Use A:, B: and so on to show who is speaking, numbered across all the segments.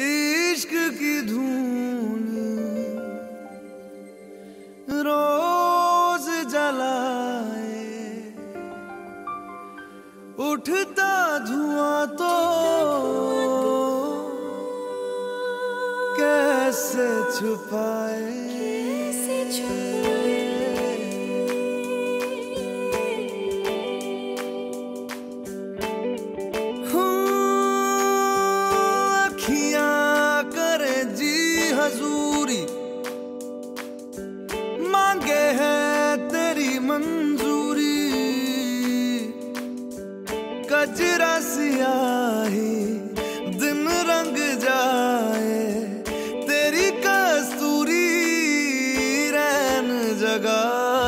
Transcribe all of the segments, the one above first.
A: इश्क की धून रोज जलाए। उठता धुआँ तो कैसे छुपाए? हाँ,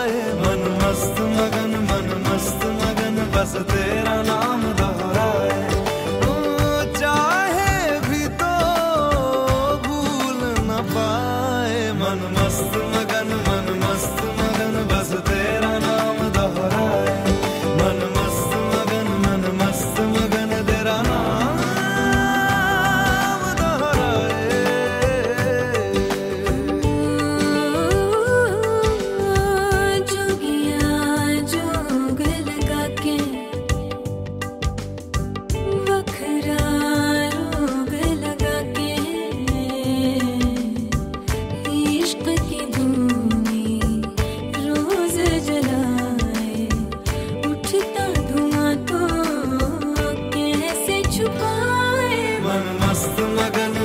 A: जगाए मन मस्त मगन मन मस्त मगन बस तेरा नाम मन मस्त मगन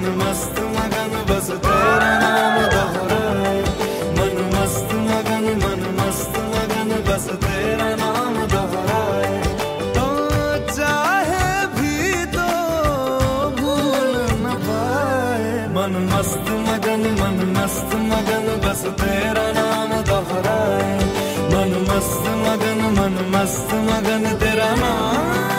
A: मन मस्त मगन बस तेरा नाम दोहराए मन मस्त मगन मन मस्त मगन बस तेरा नाम दोहराए
B: तो चाहे
A: भी तो भूल न पाए मन मस्त मगन मन मस्त मगन बस तेरा नाम दोहराए मन मस्त मगन मन मस्त मगन तेरा नाम